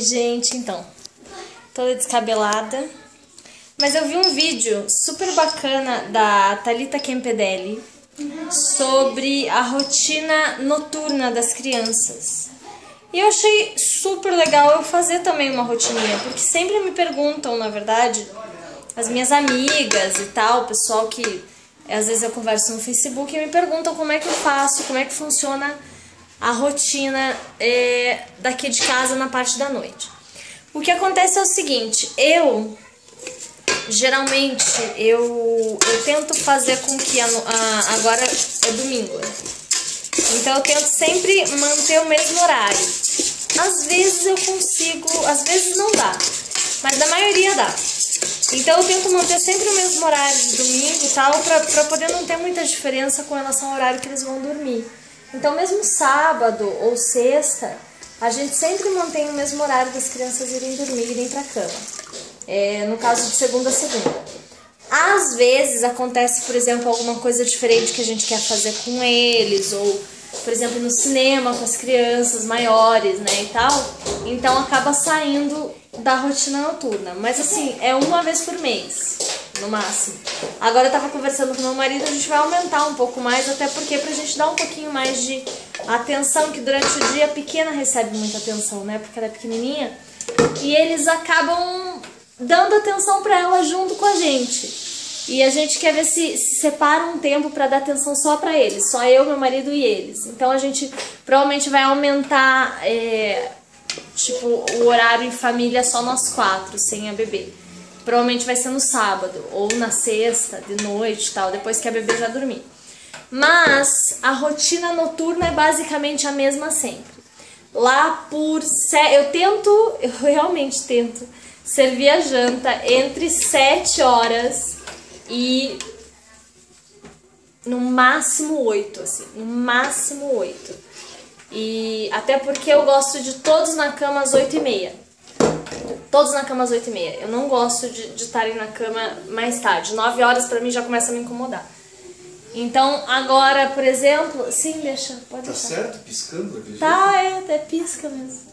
Gente, então. Toda descabelada. Mas eu vi um vídeo super bacana da Talita Kempedelli sobre a rotina noturna das crianças. E eu achei super legal eu fazer também uma rotininha, porque sempre me perguntam, na verdade, as minhas amigas e tal, o pessoal que às vezes eu converso no Facebook e me perguntam como é que eu faço, como é que funciona a rotina é, daqui de casa na parte da noite. O que acontece é o seguinte, eu geralmente eu, eu tento fazer com que a, a, agora é domingo. Então eu tento sempre manter o mesmo horário. Às vezes eu consigo, às vezes não dá, mas na maioria dá. Então eu tento manter sempre o mesmo horário de domingo e tal, pra, pra poder não ter muita diferença com relação ao horário que eles vão dormir. Então mesmo sábado ou sexta, a gente sempre mantém o mesmo horário das crianças irem dormir, irem pra cama. É, no caso de segunda a segunda. Às vezes acontece, por exemplo, alguma coisa diferente que a gente quer fazer com eles, ou, por exemplo, no cinema com as crianças maiores, né, e tal. Então acaba saindo da rotina noturna. Mas assim, é uma vez por mês, no máximo. Agora eu tava conversando com meu marido, a gente vai aumentar um pouco mais, até porque pra gente dar um pouquinho mais de atenção, que durante o dia a pequena recebe muita atenção, né, porque ela é pequenininha. E eles acabam dando atenção para ela junto com a gente. E a gente quer ver se, se separa um tempo para dar atenção só para eles, só eu, meu marido e eles. Então a gente provavelmente vai aumentar, é, tipo, o horário em família só nós quatro, sem a bebê. Provavelmente vai ser no sábado ou na sexta, de noite tal, depois que a bebê já dormir. Mas a rotina noturna é basicamente a mesma sempre. Lá por. Eu tento, eu realmente tento servir a janta entre 7 horas e no máximo 8, assim, no máximo 8. E até porque eu gosto de todos na cama às 8 e meia. Todos na cama às 8 e meia. Eu não gosto de estarem na cama mais tarde. 9 horas pra mim já começa a me incomodar. Então, agora, por exemplo... Sim, deixa, pode tá deixar. Tá certo? Piscando aquele Tá, é, até pisca mesmo.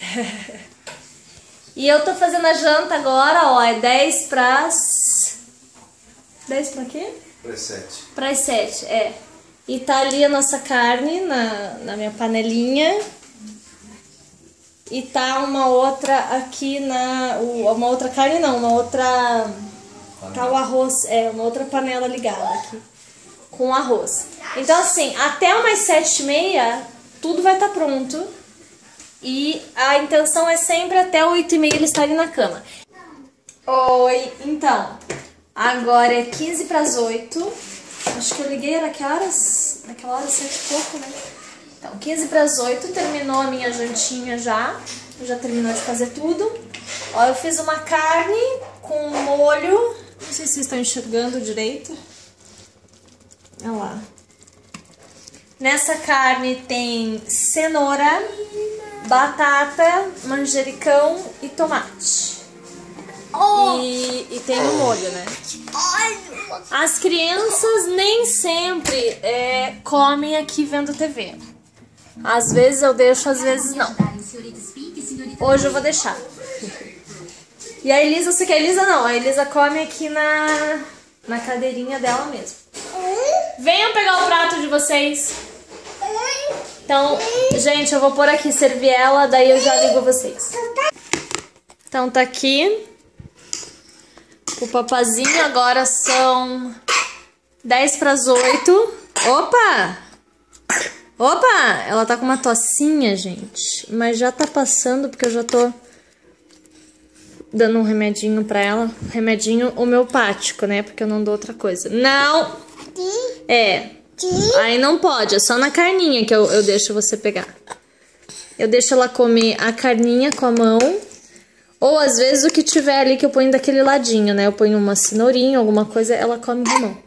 E eu tô fazendo a janta agora, ó, é 10 pras... 10 pra quê? Pras 7. Pras 7, é. E tá ali a nossa carne na, na minha panelinha. E tá uma outra aqui na... Uma outra carne não, uma outra... Tá o arroz, é, uma outra panela ligada aqui. Com arroz. Então assim, até umas sete e meia, tudo vai estar tá pronto. E a intenção é sempre até 8 e meia eles estarem na cama. Oi, então, agora é 15 para as 8. Acho que eu liguei, era que horas? Naquela hora, 7 e pouco, né? Então, 15 para as 8, terminou a minha jantinha já. Já terminou de fazer tudo. Ó, eu fiz uma carne com molho. Não sei se vocês estão enxergando direito. Olha lá. Nessa carne tem cenoura, batata, manjericão e tomate. Oh. E, e, tem o molho, né? As crianças nem sempre é, comem aqui vendo TV. Às vezes eu deixo, às vezes não. Hoje eu vou deixar. E a Elisa, você quer Elisa não? A Elisa come aqui na, na cadeirinha dela mesmo. Venham pegar o prato de vocês. Então, gente, eu vou pôr aqui, servir ela, daí eu já ligo vocês. Então tá aqui. O papazinho agora são 10 para as 8. Opa! Opa! Ela tá com uma tocinha, gente. Mas já tá passando porque eu já tô dando um remedinho pra ela. Remedinho homeopático, né? Porque eu não dou outra coisa. Não! É. Aí não pode, é só na carninha que eu, eu deixo você pegar. Eu deixo ela comer a carninha com a mão. Ou às vezes o que tiver ali que eu ponho daquele ladinho, né? Eu ponho uma cenourinha, alguma coisa, ela come com a mão.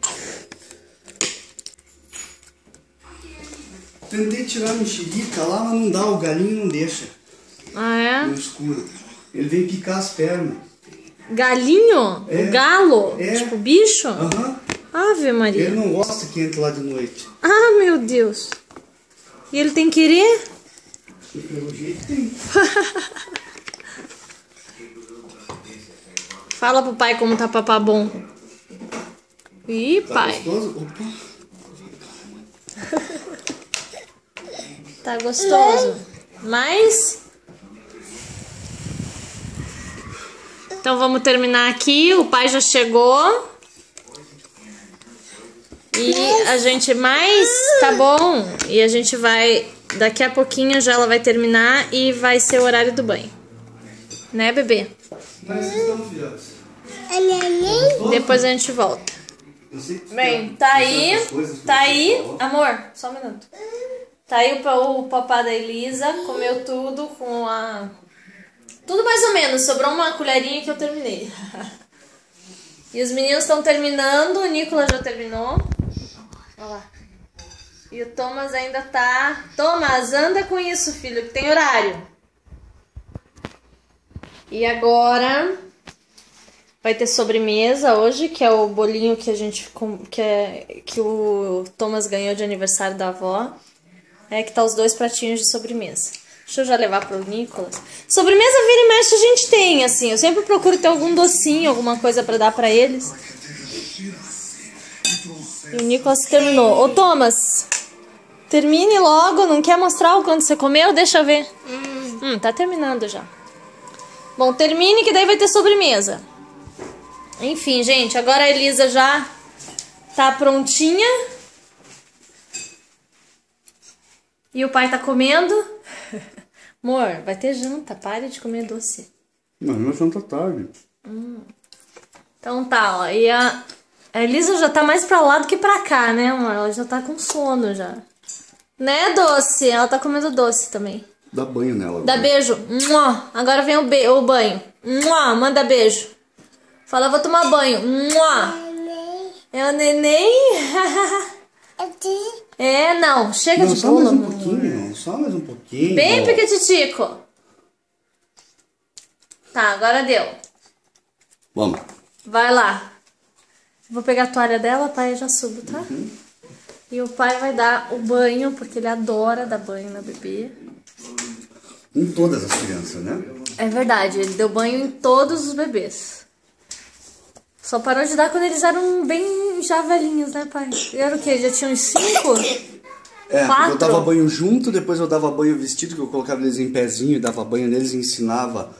Tentei tirar a mexerica lá, mas não dá, o galinho não deixa. Ah, é? No escuro. Ele vem picar as pernas. Galinho? É. O galo? É. Tipo bicho? Aham. Ave Maria. Ele não gosta que entre lá de noite. Ah, meu Deus. E ele tem que querer? Pelo jeito tem. Fala pro pai como tá papá bom. Ih, Tá pai. gostoso? Opa. Tá gostoso. Mas. Então vamos terminar aqui. O pai já chegou. E a gente mais. Tá bom. E a gente vai. Daqui a pouquinho já ela vai terminar e vai ser o horário do banho. Né, bebê? Mas vocês estão, filhotes? Depois a gente volta. Bem, tá aí, tá aí, amor, só um minuto. Tá aí o, o papá da Elisa, comeu tudo com a... Tudo mais ou menos, sobrou uma colherinha que eu terminei. E os meninos estão terminando, o Nicolas já terminou. Olha lá. E o Thomas ainda tá... Thomas, anda com isso, filho, que tem horário. E agora... Vai ter sobremesa hoje, que é o bolinho que a gente que é que o Thomas ganhou de aniversário da avó. É que tá os dois pratinhos de sobremesa. Deixa eu já levar pro Nicolas. Sobremesa vira e mexe a gente tem, assim. Eu sempre procuro ter algum docinho, alguma coisa pra dar pra eles. E o Nicolas terminou. Ô Thomas, termine logo. Não quer mostrar o quanto você comeu? Deixa eu ver. Hum, tá terminando já. Bom, termine que daí vai ter sobremesa. Enfim, gente, agora a Elisa já tá prontinha. E o pai tá comendo. Amor, vai ter janta, pare de comer doce. Mas não é Santa Tarde. Então tá, ó. E a, a Elisa já tá mais pra lá do que pra cá, né, amor? Ela já tá com sono já. Né, doce? Ela tá comendo doce também. Dá banho nela. Dá beijo. Mua. Agora vem o, be o banho. Mua. Manda beijo. Fala, vou tomar banho. Mua. É o neném? é, não. Chega Não, de só mais bolo, um amor. pouquinho. Só mais um pouquinho. Bem pequititico. Tá, agora deu. Vamos. Vai lá. Vou pegar a toalha dela, pai, eu já subo, tá? E o pai vai dar o banho, porque ele adora dar banho na bebê. Em todas as crianças, né? É verdade, ele deu banho em todos os bebês. Só parou de dar quando eles eram bem já velhinhos, né, pai? E era o quê? Já tinham uns cinco? É, Quatro? eu dava banho junto, depois eu dava banho vestido, que eu colocava eles em pezinho e dava banho neles e ensinava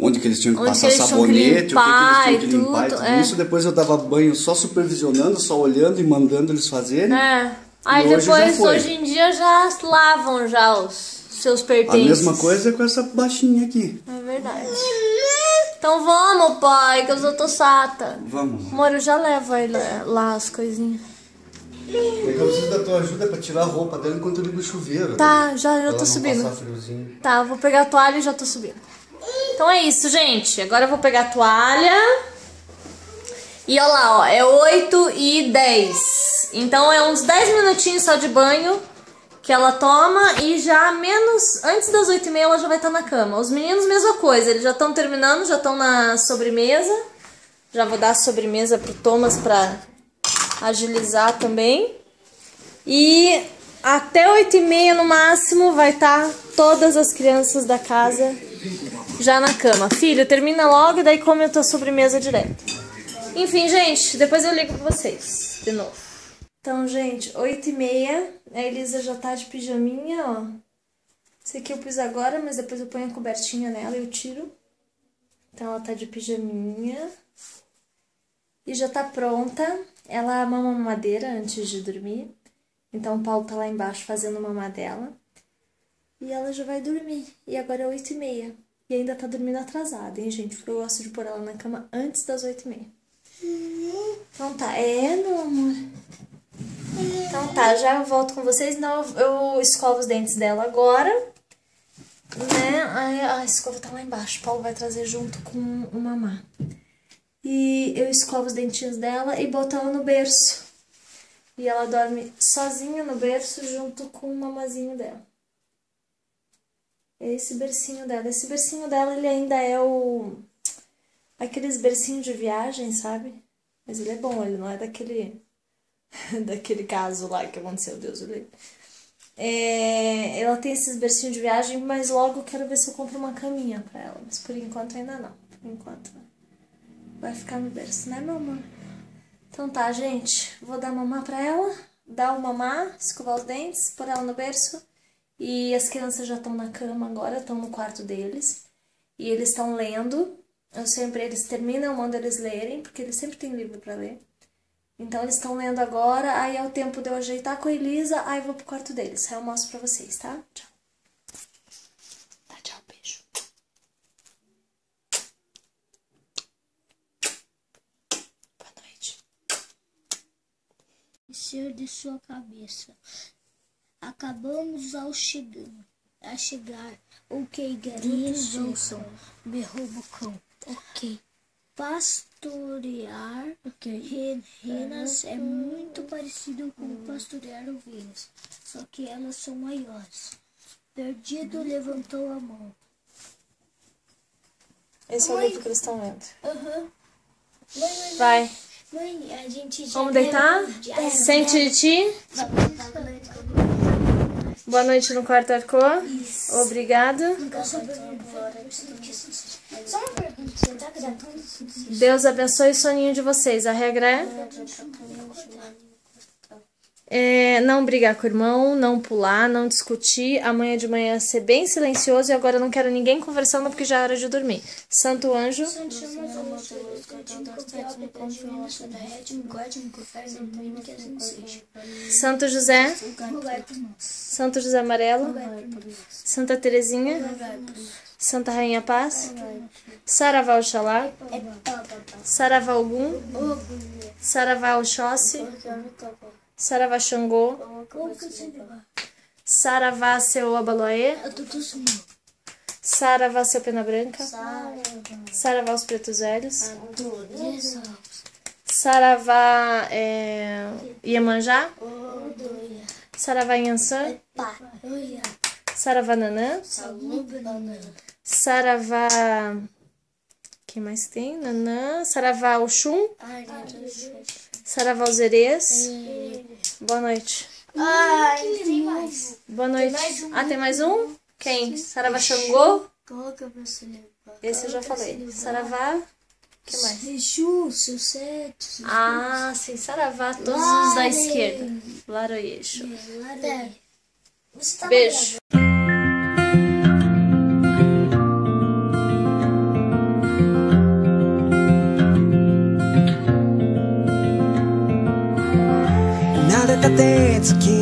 onde que eles tinham que Onde passar que tinham que sabonete, o que, que limpar eles tinham que e limpar e tudo, tudo é. isso. Depois eu dava banho só supervisionando, só olhando e mandando eles fazerem. É. Aí E hoje depois, foi. hoje em dia, já lavam já os seus A pertences. mesma coisa com essa baixinha aqui. É verdade. Então vamos, pai, que eu sou tossata. Vamos. Amor, eu já levo aí lá, lá as coisinhas. É eu preciso da tua ajuda pra tirar a roupa dela enquanto eu ligo o chuveiro. Tá, já, já Pra tô subindo. Tá, eu vou pegar a toalha e já tô subindo. Então é isso, gente. Agora eu vou pegar a toalha. E olha lá, ó, é 8 e 10. Então é uns 10 minutinhos só de banho que ela toma e já menos. Antes das 8 e meia ela já vai estar na cama. Os meninos, mesma coisa, eles já estão terminando, já estão na sobremesa. Já vou dar a sobremesa pro Thomas pra agilizar também. E até 8 e meia no máximo vai estar todas as crianças da casa já na cama. Filho, termina logo e daí come a tua sobremesa direto. Enfim, gente, depois eu ligo pra vocês de novo. Então, gente, 8 e meia. A Elisa já tá de pijaminha, ó. Esse aqui eu pus agora, mas depois eu ponho a cobertinha nela e eu tiro. Então ela tá de pijaminha. E já tá pronta. Ela mama mamadeira antes de dormir. Então o Paulo tá lá embaixo fazendo mamadela. E ela já vai dormir. E agora é 8 e meia. E ainda tá dormindo atrasada, hein, gente? Porque eu gosto de pôr ela na cama antes das 8 e meia. Então tá. É. Então tá, já volto com vocês. Não, eu escovo os dentes dela agora. Né? A escova tá lá embaixo. O Paulo vai trazer junto com o mamá. E eu escovo os dentinhos dela e boto ela no berço. E ela dorme sozinha no berço junto com o mamazinho dela. É esse bercinho dela. Esse bercinho dela, ele ainda é o... Aqueles bercinhos de viagem, sabe? Mas ele é bom, ele não é daquele... daquele caso lá que aconteceu, Deus o livre. É, ela tem esses bercinhos de viagem, mas logo quero ver se eu compro uma caminha pra ela. Mas por enquanto ainda não. Por enquanto vai ficar no berço, né, mamãe? Então tá, gente. Vou dar mamar pra ela, dar o mamar, escovar os dentes, pôr ela no berço. E as crianças já estão na cama agora, estão no quarto deles. E eles estão lendo. Eu sempre, eles terminam, eu mando eles lerem, porque eles sempre têm livro pra ler. Então eles estão lendo agora, aí é o tempo de eu ajeitar com a Elisa, aí eu vou pro quarto deles. Aí eu mostro pra vocês, tá? Tchau. Tá, tchau, beijo. Boa noite. Ser de sua cabeça. Acabamos ao chegar. A chegar. Ok, garotos ouçam. Berrou o cão. Ok. Pastorear re- renas é muito parecido com pastorear ovelhas, só que elas são maiores. Perdido levantou a mão. Esse é o livro que eles estão lendo. Aham. Mãe, mãe, Vai. mãe, a gente já. Vamos deitar? Já- Sente de ti. Boa noite no quarto Arcô. Obrigado. Só uma pergunta, você tá gravando? Deus abençoe o soninho de vocês. A regra é, é não brigar com o irmão, não pular, não discutir. Amanhã de manhã ser bem silencioso. E agora eu não quero ninguém conversando porque já é hora de dormir. Santo anjo, Santo José, Santo José Amarelo, Santa Terezinha, Santa Rainha Paz, Saravá Oxalá, Saravá Ogum, Saravá Oxóssi, Saravá Xangô, Saravá Seu Abaloê, Saravá Seu Pena Branca, Saravá Os Pretos Velhos, Saravá é, Iemanjá, Saravá Inhansã, Saravá Nanã, Saravá. Quem mais tem? Nanã, Saravá Oxum, Saravá Os Erês. Boa noite. Ai, tem mais. Boa noite. Ah, tem mais um? Quem? Saravá Xangô? Que eu posso levar? Esse eu já falei. Saravá. que mais? Exu, seu sete. Ah, sim, Saravá, todos os da esquerda. Laroyeixo. Você tá Beijo.